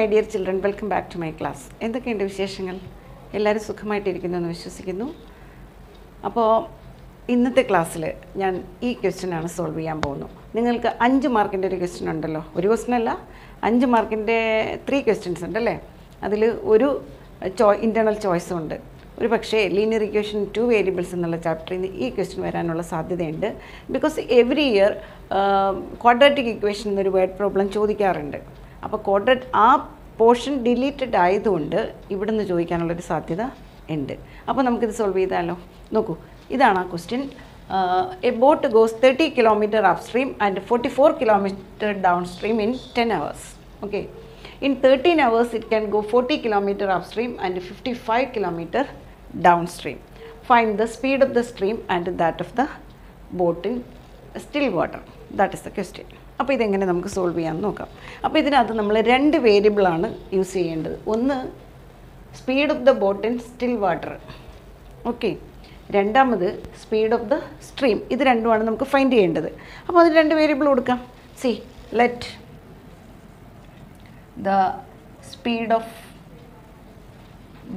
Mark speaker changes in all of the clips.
Speaker 1: My dear children welcome back to my class എന്തൊക്കെയുണ്ട് വിശേഷങ്ങൾ? എല്ലാവരും സുഖമായിട്ടിരിക്കുന്നു എന്ന് വിശ്വസിക്കുന്നു. അപ്പോൾ ഇന്നത്തെ ക്ലാസ്സിൽ ഞാൻ ഈ ക്വസ്റ്റ്യനാണ് സോൾവ് ചെയ്യാൻ പോകുന്നത് നിങ്ങൾക്ക് അഞ്ച് മാർക്കിന്റെ ഒരു ക്വസ്റ്റ്യൻ ഉണ്ടല്ലോ. ഒരു ക്വസ്റ്റ്യൻ അല്ല അഞ്ച് മാർക്കിന്റെ ത്രീ ക്വസ്റ്റ്യൻസ് ഉണ്ട് അല്ലേ? അതിൽ ഒരു ചോ ഇന്റേർണൽ ചോയ്സും ഉണ്ട്. ഒരു പക്ഷേ ലീനിയർ ഇക്വേഷൻ ടു വേരിയബിൾസ് എന്നുള്ള ചാപ്റ്ററിൽ നിന്ന് ഈ ക്വസ്റ്റ്യൻ വരാനുള്ള സാധ്യതയുണ്ട്. Because every year quadratic equation എന്നൊരു വേർഡ് പ്രോബ്ലം ചോദിക്കാറുണ്ട്. അപ്പോൾ ക്വാഡ്രറ്റ് ആ പോർഷൻ ഡിലീറ്റഡ് ആയതുകൊണ്ട് ഇവിടെ നിന്ന് ചോദിക്കാനുള്ളൊരു സാധ്യത ഉണ്ട്. അപ്പോൾ നമുക്കിത് സോൾവ് ചെയ്താലോ? നോക്കൂ ഇതാണ് ആ question a boat goes thirty kilometre upstream and forty four kilometre downstream in ten hours okay in thirteen hours it can go forty kilometre upstream and fifty five kilometre downstream find the speed of the stream and that of the boat in still water that is the question അപ്പോൾ ഇതെങ്ങനെ നമുക്ക് solve ചെയ്യാമെന്ന് നോക്കാം. അപ്പോൾ ഇതിനകത്ത് നമ്മൾ രണ്ട് വേരിയബിളാണ് യൂസ് ചെയ്യേണ്ടത്. ഒന്ന് speed of the boat in still water okay രണ്ടാമത് സ്പീഡ് ഓഫ് ദ സ്ട്രീം ഇത് രണ്ടുമാണ് നമുക്ക് ഫൈൻഡ് ചെയ്യേണ്ടത്. അപ്പോൾ അതിന് രണ്ട് വേരിയബിൾ കൊടുക്കാം. See let the speed of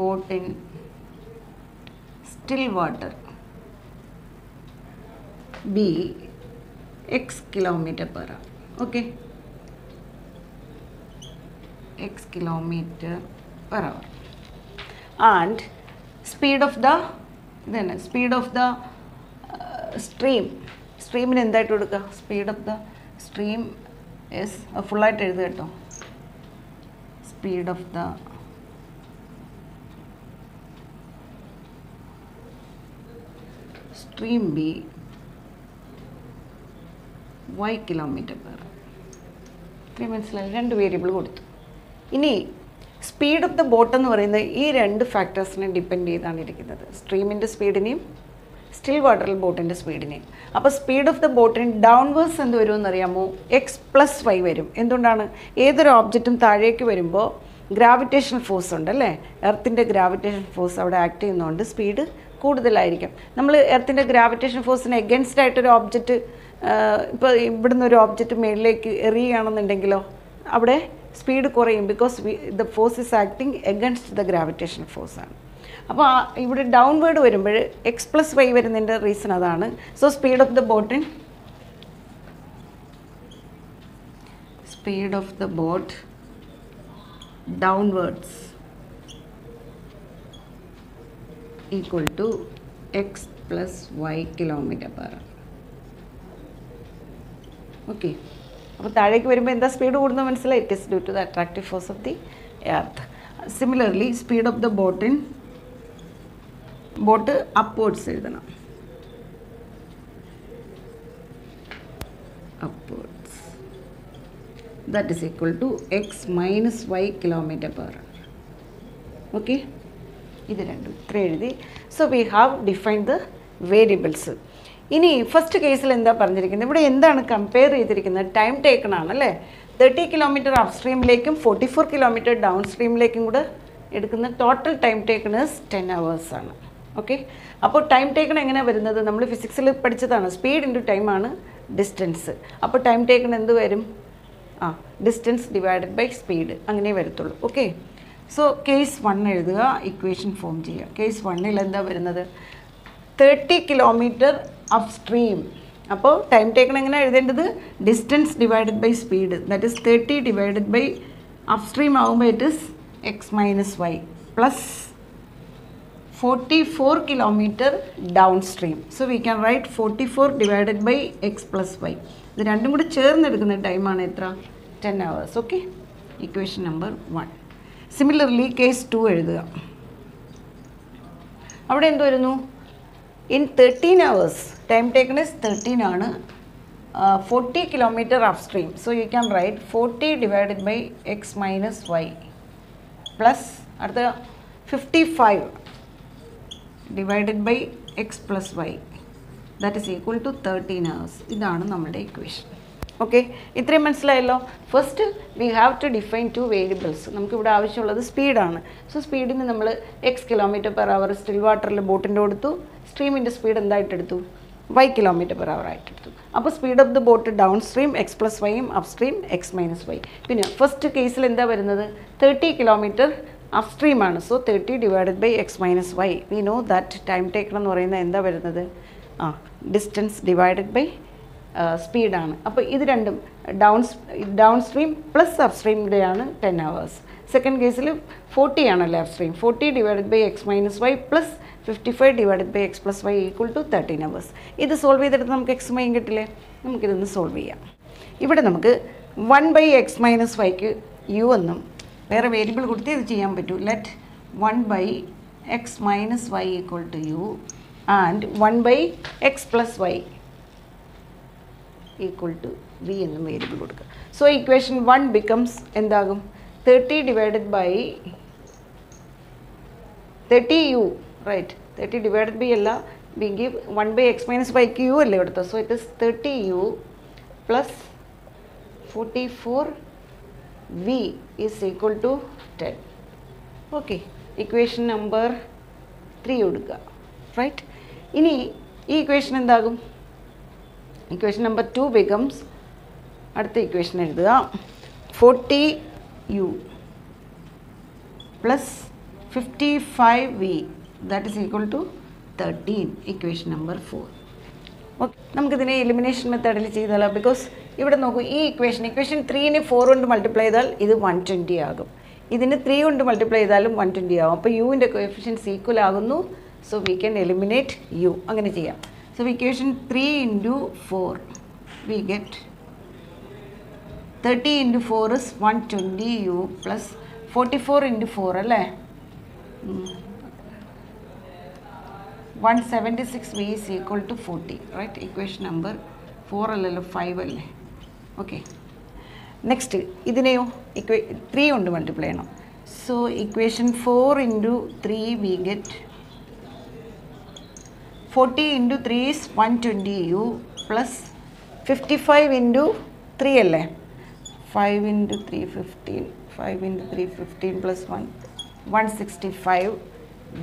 Speaker 1: boat in still water be x kilometre per hour okay. X kilometre per hour and speed of the ഇതന്നെ തന്നെ സ്പീഡ് ഓഫ് ദ സ്ട്രീം സ്ട്രീമിന് എന്തായിട്ട് കൊടുക്കുക speed of the stream S ഫുള്ളായിട്ട് എഴുതുക കേട്ടോ. Speed of the stream be y kilometre per ഇത്രയും മനസ്സിലായി. രണ്ട് വേരിയബിൾ കൊടുത്തു. ഇനി സ്പീഡ് ഓഫ് ദ ബോട്ട് എന്ന് പറയുന്നത് ഈ രണ്ട് ഫാക്ടേഴ്സിനെ ഡിപ്പെൻഡ് ചെയ്താണ് ഇരിക്കുന്നത്. സ്ട്രീമിന്റെ സ്പീഡിനെയും സ്റ്റിൽ വാട്ടറിൽ ബോട്ടിന്റെ സ്പീഡിനെയും അപ്പോൾ സ്പീഡ് ഓഫ് ദ ബോട്ടിന് ഡൗൺവേഴ്സ് എന്ത് വരുമെന്ന് അറിയാമോ? എക്സ് പ്ലസ് വൈ വരും. എന്തുകൊണ്ടാണ്? ഏതൊരു ഓബ്ജക്റ്റും താഴേക്ക് വരുമ്പോൾ ഗ്രാവിറ്റേഷൻ ഫോഴ്സ് ഉണ്ട് അല്ലേ? എർത്തിന്റെ ഗ്രാവിറ്റേഷൻ ഫോഴ്സ് അവിടെ ആക്ട് ചെയ്യുന്നതുകൊണ്ട് സ്പീഡ് കൂടുതലായിരിക്കും. നമ്മൾ എർത്തിന്റെ ഗ്രാവിറ്റേഷൻ ഫോഴ്സിന് എഗൻസ്റ്റ് ആയിട്ടൊരു ഓബ്ജക്റ്റ് ഇപ്പോൾ ഇവിടുന്ന് ഒരു ഓബ്ജക്റ്റ് മേളിലേക്ക് എറിയുകയാണെന്നുണ്ടെങ്കിലോ അവിടെ സ്പീഡ് കുറയും because the force is acting against the gravitation force ആണ്. അപ്പോൾ ഇവിടെ ഡൗൺവേർഡ് വരുമ്പോൾ എക്സ് പ്ലസ് വൈ വരുന്നതിന്റെ റീസൺ അതാണ്. So speed of the ബോട്ടിൻ speed of the boat downwards equal to x plus y kilometre per okay അപ്പോൾ താഴേക്ക് വരുമ്പോൾ എന്താ സ്പീഡ് കൂടുന്നത് മനസ്സിലായി? It is due to the attractive force of the earth similarly speed of the boat in boat upwards എഴുതണം. Upwards that is equal to x minus y kilometre per okay ഇത് രണ്ടും ഇത്ര എഴുതി. So we have defined the variables ഇനി first കേസിൽ എന്താ പറഞ്ഞിരിക്കുന്നത്? ഇവിടെ എന്താണ് കമ്പയർ ചെയ്തിരിക്കുന്നത്? ടൈം ടേക്കൺ ആണ് അല്ലേ? തേർട്ടി കിലോമീറ്റർ അപ് സ്ട്രീമിലേക്കും ഫോർട്ടി ഫോർ കിലോമീറ്റർ ഡൗൺ സ്ട്രീമിലേക്കും കൂടെ എടുക്കുന്ന total time taken ten hours ആണ്. ഓക്കെ അപ്പോൾ ടൈം ടേക്കൺ എങ്ങനെയാണ് വരുന്നത്? നമ്മൾ ഫിസിക്സിൽ പഠിച്ചതാണ്. സ്പീഡ് ഇന്റു ടൈമാണ് ഡിസ്റ്റൻസ് അപ്പോൾ ടൈം ടേക്കൺ എന്ത് വരും? ആ ഡിസ്റ്റൻസ് ഡിവൈഡഡ് ബൈ സ്പീഡ് അങ്ങനെ വരത്തുള്ളൂ. ഓക്കെ സോ കേസ് വൺ എഴുതുക ഇക്വേഷൻ ഫോം ചെയ്യുക. കേസ് വണ്ണിൽ എന്താ വരുന്നത്? തേർട്ടി കിലോമീറ്റർ അപ് സ്ട്രീം അപ്പോൾ ടൈം ടേക്കൺ എങ്ങനെ എഴുതേണ്ടത്? Distance divided by speed that is thirty divided by upstream ആകുമ്പോൾ it is x minus y plus forty four kilometre downstream so we can write forty four divided by x plus y ഇത് രണ്ടും കൂടി ചേർന്നെടുക്കുന്ന ടൈമാണ് എത്ര? Ten hours okay equation number one similarly case two എഴുതുക. അവിടെ എന്ത് വരുന്നു? In thirteen hours time taken is thirteen ആണ്. Forty kilometre upstream so you can write forty divided by x minus y plus അടുത്ത fifty five divided by x plus y that is equal to thirteen hours ഇതാണ് നമ്മുടെ equation okay ഇത്രയും മനസ്സിലായല്ലോ? First we have to define two variables നമുക്കിവിടെ ആവശ്യമുള്ളത് സ്പീഡാണ് so സ്പീഡിന് നമ്മൾ x kilometre per hour still വാട്ടറിൽ ബോട്ടിന്റെ കൊടുത്തു. സ്ട്രീമിന്റെ സ്പീഡ് എന്തായിട്ട് എടുത്തു വൈ കിലോമീറ്റർ പെർ അവർ ആയിട്ട് എടുത്തു അപ്പോൾ speed of the boat downstream x plus വൈയും upstream x minus y പിന്നെ ഫസ്റ്റ് കേസിൽ എന്താ വരുന്നത്? Thirty kilometre up സ്ട്രീമാണ് so thirty divided by x minus y we know that time taken എന്ന് പറയുന്നത് എന്താ വരുന്നത്? ആ ഡിസ്റ്റൻസ് ഡിവൈഡഡ് ബൈ സ്പീഡാണ് അപ്പോൾ ഇത് രണ്ടും down downstream plus up സ്ട്രീമിന്റെയാണ് ടെൻ അവേഴ്സ് സെക്കൻഡ് കേസിൽ ഫോർട്ടി ആണല്ലോ upstream forty divided by x minus y plus fifty five divided by x plus y equal to thirteen hours ഇത് solve ചെയ്തിട്ട് നമുക്ക് എക്സ് വൈയും കിട്ടില്ലേ? നമുക്കിതൊന്ന് സോൾവ് ചെയ്യാം. ഇവിടെ നമുക്ക് വൺ ബൈ എക്സ് മൈനസ് വൈക്ക് യു എന്നും വേറെ വേരിയബിൾ കൊടുത്തേ ഇത് ചെയ്യാൻ പറ്റൂ. Let one by x minus y equal to u and one by x plus y equal to v എന്നും വേരിയബിൾ കൊടുക്കുക. സോ ഇക്വേഷൻ വൺ ബിക്കംസ് എന്താകും? Thirty divided by thirty u right thirty divided by അല്ല we give one by x minus bike u അല്ലേ എടുത്തത്. So it is thirty u plus forty four v is equal to ten okay equation number three കൊടുക്കുക right ഇനി ഈ equation എന്താകും? Equation number two becomes അടുത്ത equation എഴുതുക. Forty u plus fifty five v that is equal to thirteen equation number four okay നമുക്കിതിനെ elimination മെത്തേഡിൽ ചെയ്താലോ? Because ഇവിടെ നോക്കൂ ഈ ഇക്വേഷൻ ഇക്വേഷൻ ത്രീനെ ഫോർ കൊണ്ട് മൾട്ടിപ്ലൈ ചെയ്താൽ ഇത് വൺ ട്വന്റി ആകും. ഇതിന് ത്രീ കൊണ്ട് മൾട്ടിപ്ലൈ ചെയ്താലും വൺ ട്വന്റി ആകും. അപ്പോൾ യുവിന്റെ കോഎഫിഷ്യൻസ് ഈക്വൽ ആകുന്നു. So we can eliminate u അങ്ങനെ ചെയ്യാം. So equation three into four we get thirty into four is one twenty u plus forty four into four അല്ലേ? One seventy six v is equal to forty right equation number four അല്ലല്ലോ five അല്ലേ? Okay next ഇതിനെയോ ഇക്വേ three കൊണ്ട് multiply ചെയ്യണം. So equation four into three we get forty into three is one twenty u plus fifty five into three അല്ലേ? Five into three fifteen five into three fifteen plus one one sixty five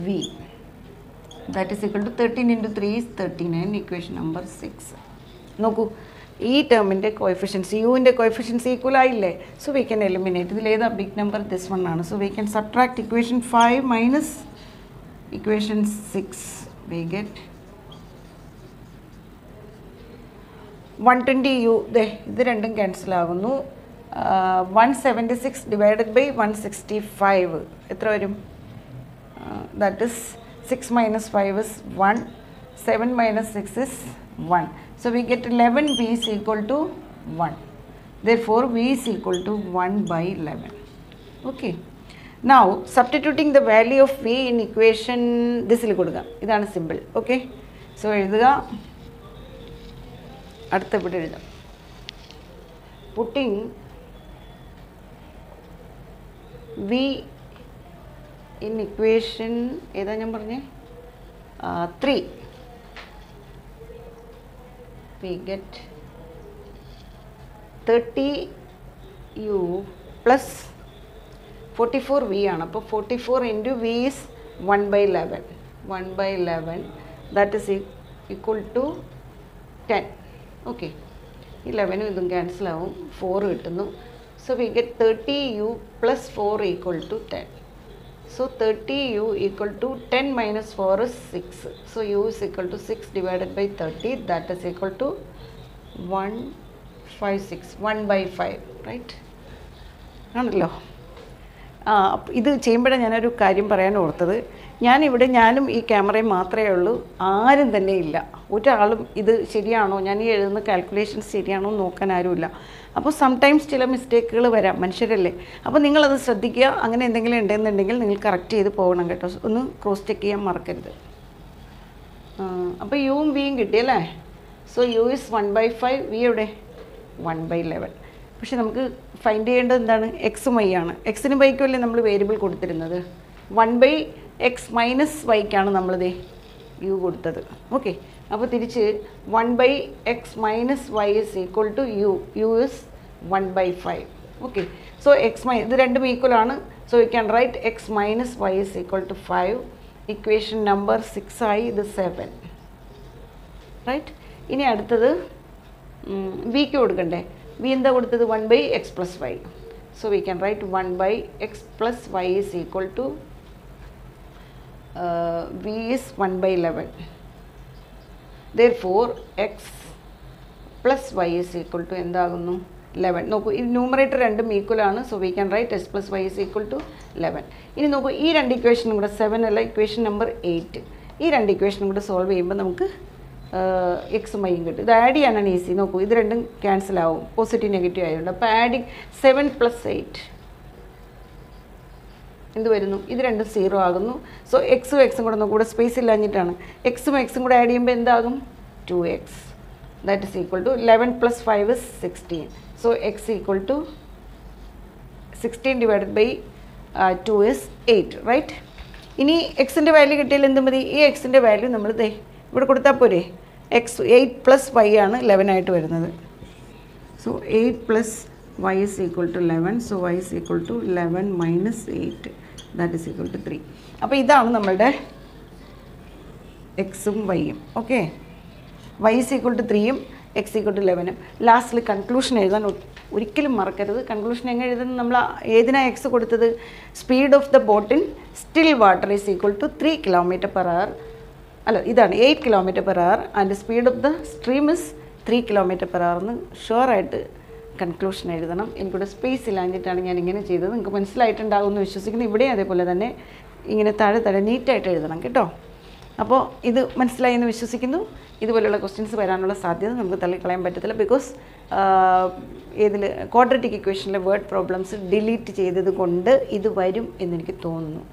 Speaker 1: v. That is equal to thirteen into three is thirty nine equation number six നോക്കൂ ഈ ടേമിന്റെ coefficient യുവിന്റെ coefficient equal ആയില്ലേ? So we can eliminate ഇതിൽ ഏതാ big number this one ആണ്. So we can subtract equation five minus equation six we get one twenty u ദേ ഇത് രണ്ടും ക്യാൻസൽ ആകുന്നു. One seventy six divided by one sixty five എത്ര വരും? That is six minus five is one seven minus six is one so we get eleven v is equal to one there four v is equal to 1 by 11 okay. Now substituting the value of v in equation ദിസിൽ കൊടുക്കാം. ഇതാണ് simple okay so എഴുതുക. അടുത്ത ഇവിടെ എഴുതാം. Putting v in equation ഏതാ ഞാൻ പറഞ്ഞേ? Three. We get thirty u plus forty four v ആണ്. അപ്പോൾ forty four into v is one by eleven one by eleven that is equal to ten. Okay ഈ ലെവനും ഇതും ക്യാൻസൽ ആവും. Four കിട്ടുന്നു. So we get thirty u plus four equal to ten So 30u equal to 10 minus 4 is 6. So u is equal to 6 divided by 30 that is equal to 156, 1 six 5, right? ആണല്ലോ. ആ ആണല്ലോ ഇത് ചെയ്യുമ്പോഴാണ് ഞാനൊരു കാര്യം പറയാൻ ഓർത്തത്. ഞാനിവിടെ ഞാനും ഈ ക്യാമറയും മാത്രമേ ഉള്ളൂ. ആരും തന്നെ ഇല്ല. ഒരാളും ഇത് ശരിയാണോ? ഞാൻ ഈ എഴുതുന്ന കാൽക്കുലേഷൻസ് ശരിയാണോ നോക്കാൻ ആരുമില്ല. അപ്പോൾ സംടൈംസ് ചില മിസ്റ്റേക്കുകൾ വരാം മനുഷ്യരല്ലേ? അപ്പോൾ നിങ്ങളത് ശ്രദ്ധിക്കുക. അങ്ങനെ എന്തെങ്കിലും ഉണ്ടെന്നുണ്ടെങ്കിൽ നിങ്ങൾ കറക്റ്റ് ചെയ്ത് പോകണം കേട്ടോ. ഒന്ന് ക്രോസ് ചെക്ക് ചെയ്യാൻ മറക്കരുത്. അപ്പോൾ യുവും വിയും കിട്ടിയല്ലേ so u is one by five v എവിടെ? വൺ ബൈ ലെവൻ പക്ഷെ നമുക്ക് ഫൈൻഡ് ചെയ്യേണ്ടത് എന്താണ്? എക്സും വൈ ആണ്. എക്സിന് വൈക്കും അല്ലേ നമ്മൾ വേരിയബിൾ കൊടുത്തിരുന്നത്? വൺ ബൈ എക്സ് മൈനസ് വൈക്കാണ് നമ്മളിത് യു കൊടുത്തത്. ഓക്കെ അപ്പോൾ തിരിച്ച് one by x minus y is equal to u u is one by five okay so x my ഇത് രണ്ടും ഈക്വൽ ആണ്. So you can write x minus y is equal to five equation number six ആയി ഇത് seven right ഇനി അടുത്തത് വിക്ക് കൊടുക്കണ്ടേ? V എന്താ കൊടുത്തത്? One by x plus y so we can write one by x plus y is equal to v is one by eleven therefore x plus y is equal to എന്താകുന്നു? Eleven നോക്കൂ ഈ numerator രണ്ടും equal ആണ് so we can write x plus y is equal to eleven ഇനി നോക്കൂ ഈ രണ്ട് ഇക്വേഷനും കൂടെ സെവൻ അല്ല ഇക്വേഷൻ നമ്പർ എയ്റ്റ് ഈ രണ്ട് ഇക്വേഷനും കൂടെ സോൾവ് ചെയ്യുമ്പോൾ നമുക്ക് എക്സും വൈയും കിട്ടും. ഇത് ആഡ് ചെയ്യാനാണ് ഈസി നോക്കൂ ഇത് രണ്ടും ക്യാൻസൽ ആവും. പോസിറ്റീവ് നെഗറ്റീവ് ആയതുകൊണ്ട്. അപ്പോൾ ആഡിങ് സെവൻ പ്ലസ് എയ്റ്റ് എന്ത് വരുന്നു? ഇത് രണ്ടും സീറോ ആകുന്നു. സോ എക്സും എക്സും കൂടെ നോക്കൂടെ സ്പേസ് ഇല്ലാഞ്ഞിട്ടാണ്. എക്സും എക്സും കൂടെ ആഡ് ചെയ്യുമ്പോൾ എന്താകും? Two x that is equal to eleven plus five is sixteen so x equal to sixteen divided by two is eight right ഇനി എക്സിന്റെ വാല്യൂ കിട്ടിയാൽ എന്ത് മതി? ഈ എക്സിന്റെ വാല്യൂ നമ്മൾ ദേ ഇവിടെ കൊടുത്താൽ പോരെ. എക്സ് എയ്റ്റ് പ്ലസ് വൈ ആണ് ലെവൻ ആയിട്ട് വരുന്നത്. So eight plus y is equal to eleven so y is equal to eleven minus eight that is equal to three അപ്പോൾ ഇതാണ് നമ്മളുടെ എക്സും വൈയും okay y is equal to ത്രീയും X equal to ലെവനും ലാസ്റ്റിൽ കൺക്ലൂഷൻ എഴുതാൻ ഒരിക്കലും മറക്കരുത്. കൺക്ലൂഷൻ എങ്ങനെ എഴുതുന്നത് നമ്മൾ ഏതിനാ എക്സ് കൊടുത്തത്? Speed of the boat in still water is equal to three kilometre per hour അല്ല ഇതാണ് eight kilometre per hour and speed of the stream is three kilometre per hour എന്ന് ഷുവറായിട്ട് കൺക്ലൂഷൻ എഴുതണം. എനിക്കിവിടെ സ്പേസ് ഇല്ലാഞ്ഞിട്ടാണ് ഞാൻ ഇങ്ങനെ ചെയ്തത്. നിങ്ങൾക്ക് മനസ്സിലായിട്ടുണ്ടാകും എന്ന് വിശ്വസിക്കുന്നു. ഇവിടെ അതേപോലെ തന്നെ ഇങ്ങനെ താഴെ താഴെ നീറ്റായിട്ട് എഴുതണം കേട്ടോ. അപ്പോൾ ഇത് മനസ്സിലായി എന്ന് വിശ്വസിക്കുന്നു. ഇതുപോലെയുള്ള ക്വസ്റ്റ്യൻസ് വരാനുള്ള സാധ്യത നമുക്ക് തള്ളിക്കളയാൻ പറ്റത്തില്ല ബിക്കോസ് ഇതിൽ ക്വാഡ്രറ്റിക് ഇക്വേഷനിലെ വേർഡ് പ്രോബ്ലംസ് ഡിലീറ്റ് ചെയ്തത് കൊണ്ട് ഇത് വരും എന്നെനിക്ക് തോന്നുന്നു.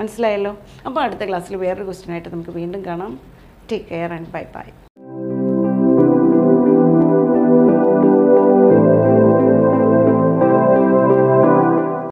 Speaker 1: മനസ്സിലായല്ലോ? അപ്പോൾ അടുത്ത ക്ലാസ്സിൽ വേറൊരു ക്വസ്റ്റ്യനായിട്ട് നമുക്ക് വീണ്ടും കാണാം. Take care and bye bye